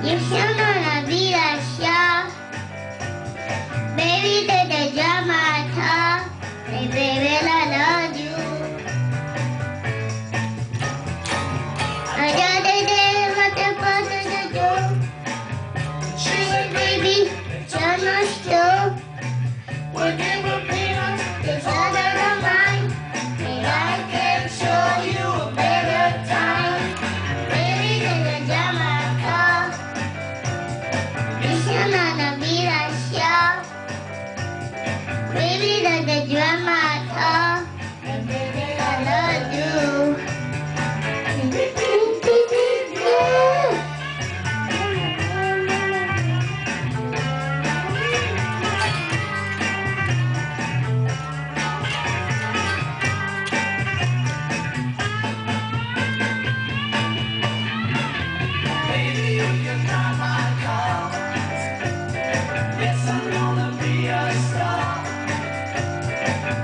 И все на